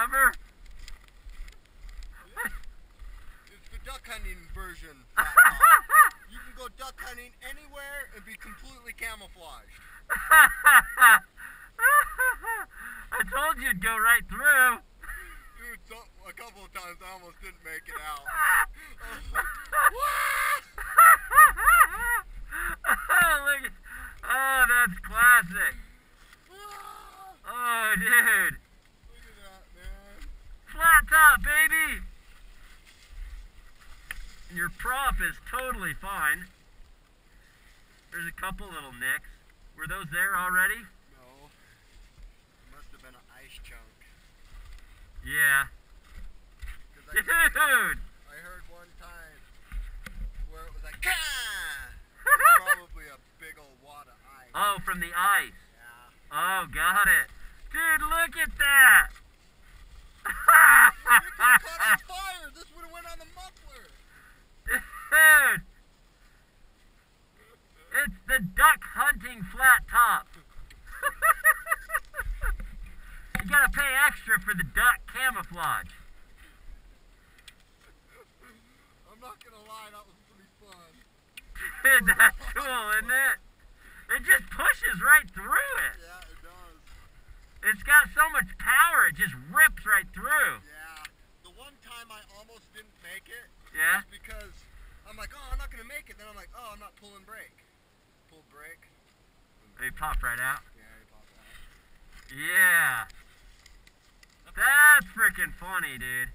funnest thing ever? It's the duck hunting version. flat top. you can go duck hunting anywhere and be completely camouflaged. I told you it'd go right through. Dude, so, a couple of times I almost didn't make it out. oh, look at, oh, that's classic. Oh, dude. Look at that, man. Flat top, baby. And your prop is totally fine. There's a couple little nicks. Were those there already? No. It must have been an ice chunk. Yeah. I, Dude. I heard one time where it was like, Gah! Probably a big old wad of ice. Oh, from the ice. Yeah. Oh, got it. Dude, look at that. Dude. It's the duck hunting flat top. you gotta pay extra for the duck camouflage. I'm not gonna lie, that was pretty fun. Dude, that's cool, isn't it? It just pushes right through it. Yeah, it does. It's got so much power, it just rips right through. Yeah. The one time I almost didn't make it Yeah? was because I'm like, oh, I'm not gonna make it. Then I'm like, oh, I'm not pulling brake. Pull brake. They pop right out. Yeah, he popped out. Yeah. That's freaking funny, dude.